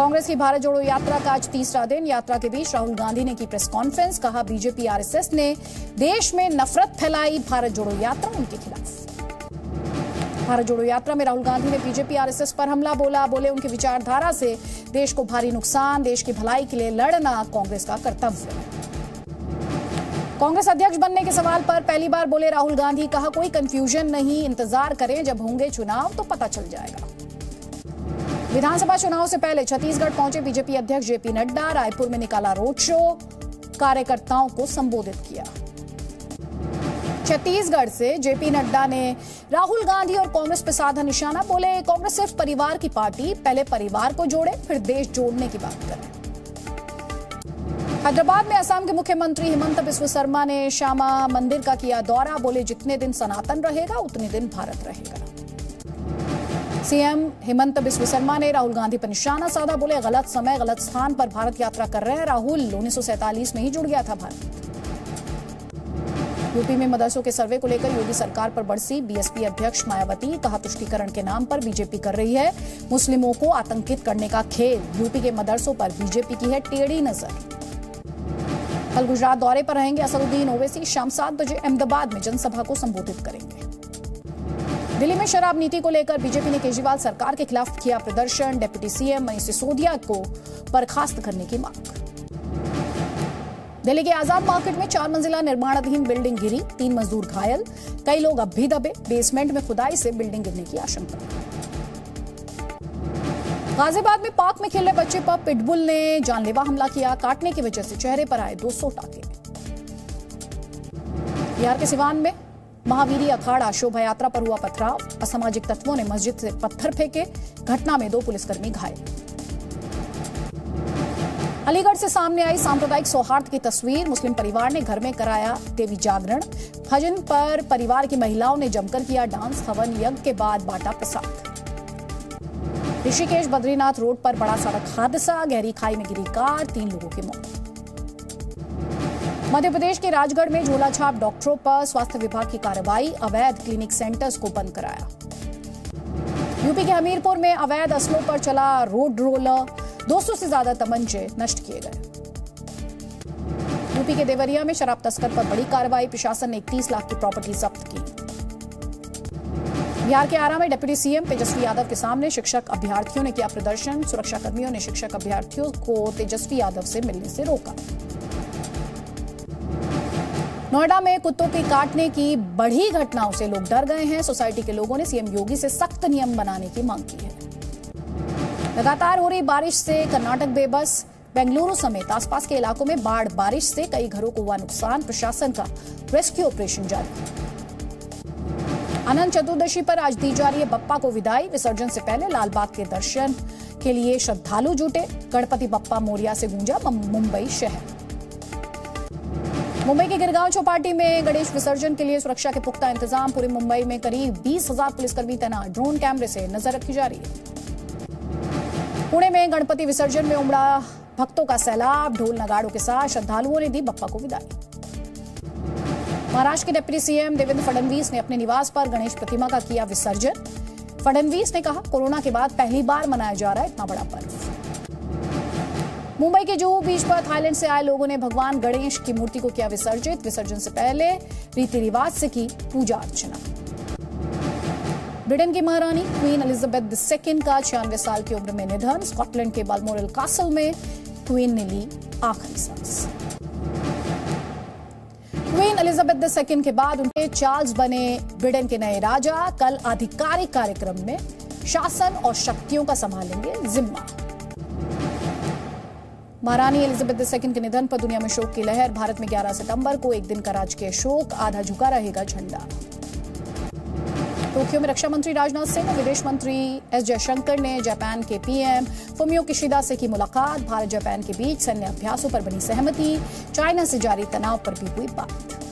कांग्रेस की भारत जोड़ो यात्रा का आज तीसरा दिन। यात्रा के बीच राहुल गांधी ने की प्रेस कॉन्फ्रेंस, कहा बीजेपी आरएसएस ने देश में नफरत फैलाई भारत जोड़ो यात्रा उनके खिलाफ। भारत जोड़ो यात्रा में राहुल गांधी ने बीजेपी आरएसएस पर हमला बोला। बोले, उनकी विचारधारा से देश को भारी नुकसान, देश की भलाई के लिए लड़ना कांग्रेस का कर्तव्य कांग्रेस अध्यक्ष बनने के सवाल पर पहली बार बोले राहुल गांधी, कहा, कोई कंफ्यूजन नहीं, इंतज़ार करें, जब होंगे चुनाव तो पता चल जाएगा। विधानसभा चुनाव से पहले छत्तीसगढ़ पहुँचे बीजेपी अध्यक्ष जेपी नड्डा, रायपुर में निकाला रोड शो, कार्यकर्ताओं को संबोधित किया। छत्तीसगढ़ से जेपी नड्डा ने राहुल गांधी और कांग्रेस पर साधा निशाना बोले। कांग्रेस सिर्फ़ परिवार की पार्टी, पहले परिवार को जोड़े, फिर देश जोड़ने की बात करें। हैदराबाद में असम के मुख्यमंत्री हिमंत बिस्व शर्मा ने श्यामा मंदिर का किया दौरा, बोले, जितने दिन सनातन रहेगा, उतने दिन भारत रहेगा। सीएम हिमंत बिस्व शर्मा ने राहुल गांधी पर निशाना साधा, बोले, गलत समय, गलत स्थान पर भारत यात्रा कर रहे हैं राहुल। उन्नीस सौ सैंतालीस में ही जुड़ गया था भारत। यूपी में मदरसों के सर्वे को लेकर योगी सरकार पर बरसी बीएसपी अध्यक्ष मायावती, कहा, तुष्टिकरण के नाम पर बीजेपी कर रही है। मुस्लिमों को आतंकित करने का खेल। यूपी के मदरसों पर बीजेपी की है टेढ़ी नज़र। कल गुजरात दौरे पर रहेंगे असदुद्दीन ओवैसी। शाम सात बजे अहमदाबाद में जनसभा को संबोधित करेंगे। दिल्ली में शराब नीति को लेकर बीजेपी ने केजरीवाल सरकार के खिलाफ किया प्रदर्शन। डिप्टी सीएम मनीष सिसोदिया को बर्खास्त करने की मांग। दिल्ली के आज़ाद मार्केट में चार मंजिला निर्माणाधीन बिल्डिंग गिरी, तीन मजदूर घायल। कई लोग अब भी दबे, बेसमेंट में खुदाई से बिल्डिंग गिरने की आशंका। गाजियाबाद में पार्क में खेल रहे बच्चे पर पिटबुल ने जानलेवा हमला किया। काटने की वजह से चेहरे पर आए 200 टाके। बिहार के सिवान में महावीरी अखाड़ा शोभा यात्रा पर हुआ पथराव। असामाजिक तत्वों ने मस्जिद से पत्थर फेंके। घटना में दो पुलिसकर्मी घायल। अलीगढ़ से सामने आई सांप्रदायिक सौहार्द की तस्वीर। मुस्लिम परिवार ने घर में कराया देवी जागरण। भजन पर परिवार की महिलाओं ने जमकर किया डांस। हवन यज्ञ के बाद बांटा प्रसाद। ऋषिकेश बद्रीनाथ रोड पर बड़ा सड़क हादसा। गहरी खाई में गिरी कार। तीन लोगों की मौत। मध्य प्रदेश के राजगढ़ में झोला छाप डॉक्टरों पर स्वास्थ्य विभाग की कार्रवाई, अवैध क्लिनिक सेंटर्स को बंद कराया। यूपी के हमीरपुर में अवैध असलों पर चला रोड रोलर 200 से ज़्यादा तमंचे नष्ट किए गए। यूपी के देवरिया में शराब तस्कर पर बड़ी कार्रवाई, प्रशासन ने 31 लाख की प्रॉपर्टी जब्त की। बिहार के आरा में डिप्टी सीएम तेजस्वी यादव के सामने शिक्षक अभ्यर्थियों ने किया प्रदर्शन सुरक्षा कर्मियों ने शिक्षक अभ्यर्थियों को तेजस्वी यादव से मिलने से रोका। नोएडा में कुत्तों के काटने की बढ़ी घटनाओं से लोग डर गए हैं। सोसाइटी के लोगों ने सीएम योगी से सख्त नियम बनाने की मांग की है। लगातार हो रही बारिश से कर्नाटक बेबस, बेंगलुरु समेत आसपास के इलाकों में बाढ़, बारिश से कई घरों को हुआ नुकसान, प्रशासन का रेस्क्यू ऑपरेशन जारी। अनंत चतुर्दशी पर आज दी जा रही है बप्पा को विदाई। विसर्जन से पहले लालबाग के दर्शन के लिए श्रद्धालु जुटे। गणपति बप्पा मोरिया से गूंजा मुंबई शहर। मुंबई के गिरगांव चौपाटी में गणेश विसर्जन के लिए सुरक्षा के पुख्ता इंतज़ाम। पूरे मुंबई में करीब बीस हज़ार पुलिसकर्मी तैनात। ड्रोन कैमरे से नज़र रखी जा रही है। पुणे में गणपति विसर्जन में उमड़ा भक्तों का सैलाब। ढोल नगाड़ों के साथ श्रद्धालुओं ने दी बप्पा को विदाई। महाराष्ट्र के डिप्टी सीएम देवेंद्र फडणवीस ने अपने निवास पर गणेश प्रतिमा का किया विसर्जन। फडणवीस ने कहा, कोरोना के बाद पहली बार मनाया जा रहा है इतना बड़ा पर्व। मुंबई के जुहू बीच पर थाईलैंड से आए लोगों ने भगवान गणेश की मूर्ति को किया विसर्जित। विसर्जन से पहले रीति रिवाज से की पूजा अर्चना। ब्रिटेन की महारानी क्वीन एलिजाबेथ II का छियानवे साल की उम्र में निधन। स्कॉटलैंड के बालमोरल कासल में क्वीन ने ली आखिरी सांस। क्वीन एलिजाबेथ II के बाद उनके चार्ल्स बने ब्रिटेन के नए राजा। कल आधिकारिक कार्यक्रम में शासन और शक्तियों का संभालेंगे जिम्मा। महारानी एलिजाबेथ II के निधन पर दुनिया में शोक की लहर, भारत में 11 सितंबर को एक दिन का राजकीय शोक, आधा झुका रहेगा झंडा। टोक्यो में रक्षा मंत्री राजनाथ सिंह और विदेश मंत्री एस जयशंकर ने जापान के पीएम फुमियो किशिदा से की मुलाकात, भारत जापान के बीच सैन्य अभ्यासों पर बनी सहमति, चाइना से जारी तनाव पर भी हुई बात।